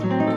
Bye.